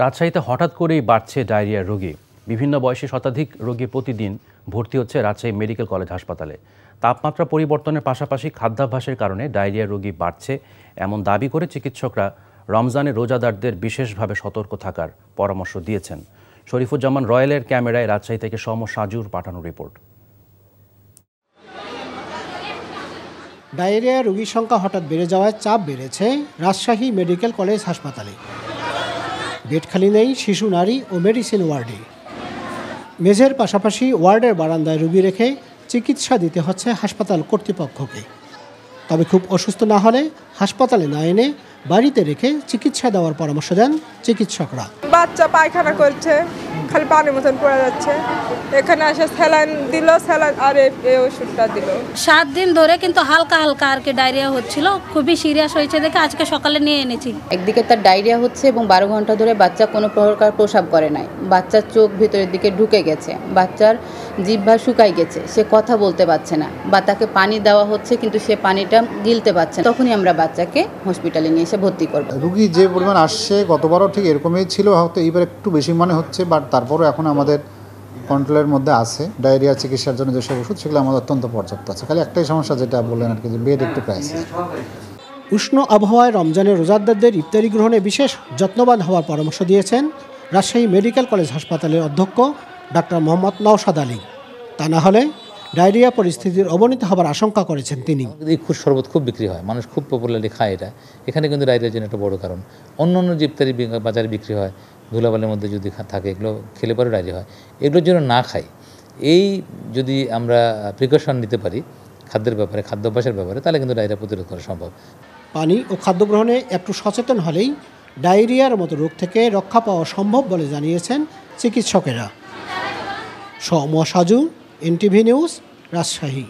রাজশাহীতে হঠাৎ করেই বাড়ছে ডায়রিয়ার রোগী। বিভিন্ন বয়সে শতাধিক রোগী প্রতিদিন ভর্তি হচ্ছে রাজশাহী মেডিকেল কলেজ হাসপাতালে। তাপমাত্রা পরিবর্তনের পাশাপাশি খাদ্যাভ্যাসের কারণে ডায়রিয়া রোগী বাড়ছে এমন দাবি করে চিকিৎসকরা রমজানে রোজাদারদের বিশেষভাবে সতর্ক থাকার পরামর্শ দিয়েছেন। শরীফুজ্জামান রয়্যালের ক্যামেরায় রাজশাহী থেকে সম সাজুর পাঠানো রিপোর্ট। ডায়রিয়া রোগীর সংখ্যা হঠাৎ বেড়ে যাওয়ায় চাপ বেড়েছে রাজশাহী মেডিকেল কলেজ হাসপাতালে। বেড খালি নেই, শিশু, নারী ও মেডিসিন ওয়ার্ডে। মেঝের পাশাপাশি ওয়ার্ডের বারান্দায় রুগী রেখে চিকিৎসা দিতে হচ্ছে হাসপাতাল কর্তৃপক্ষকে। তবে খুব অসুস্থ না হলে হাসপাতালে না এনে বাড়িতে রেখে চিকিৎসা দেওয়ার পরামর্শ দেন চিকিৎসকরা। বাচ্চা পায়খানা করছে। খালি পানির মতন পড়ে যাচ্ছে। এখানে আসে স্যালাইন দিল স্যালাইন আর এই ওষুধটা দিল। সাত দিন ধরে কিন্তু হালকা হালকা আর কি ডায়রিয়া হচ্ছিল খুবই সিরিয়াস হয়েছে দেখে আজকে সকালে নিয়ে এনেছি। একদিকে তার ডায়রিয়া হচ্ছে এবং বারো ঘণ্টা ধরে বাচ্চা কোনো প্রকার প্রসাব করে নাই। বাচ্চার চোখ ভিতরের দিকে ঢুকে গেছে। বাচ্চার জিহ্বা শুকাই গেছে সে কথা বলতে পারছে না বা তাকে পানি দেওয়া হচ্ছে কিন্তু সে পানিটা গিলতে পারছে না। তখনই আমরা বাচ্চাকে হসপিটালে নিয়ে এসে ভর্তি করব। রুগী যে পরিমাণ আসছে গতবারও ঠিক এরকমই ছিল হয়তো এইবার একটু বেশি মনে হচ্ছে বাট তারপরও এখন আমাদের কন্ট্রোলের মধ্যে আছে। ডায়রিয়া চিকিৎসার জন্য যেসব ওষুধ সেগুলো আমাদের অত্যন্ত পর্যাপ্ত আছে। খালি একটাই সমস্যা যেটা বললেন আর কি যে বেড একটু ক্রাইসিস উষ্ণ আবহাওয়ায় রমজানের রোজাদারদের ইফতারি গ্রহণে বিশেষ যত্নবান হওয়ার পরামর্শ দিয়েছেন রাজশাহী মেডিকেল কলেজ হাসপাতালের অধ্যক্ষ ডাক্তার মোহাম্মদ নওশাদ আলী। তা না হলে ডায়রিয়া পরিস্থিতির অবনতি হবার আশঙ্কা করেছেন তিনি। এই খুব শরবত খুব বিক্রি হয়। মানুষ খুব পপুলারলি খায় এটা। এখানে কিন্তু ডায়রিয়ার জন্য একটা বড় কারণ। অন্য অন্য বি- বাজারে বিক্রি হয়। ধুলাবালের মধ্যে যদি থাকে এগুলো খেলে পরে ডায়রিয়া হয়। এগুলোর জন্য না খাই। এই যদি আমরা প্রিকশন নিতে পারি খাদ্যের ব্যাপারে খাদ্যাভ্যাসের ব্যাপারে তাহলে কিন্তু ডায়রিয়া প্রতিরোধ করা সম্ভব। পানি ও খাদ্য গ্রহণে একটু সচেতন হলেই ডায়রিয়ার মতো রোগ থেকে রক্ষা পাওয়া সম্ভব বলে জানিয়েছেন চিকিৎসকেরা। Saju NTV news Rajshahi.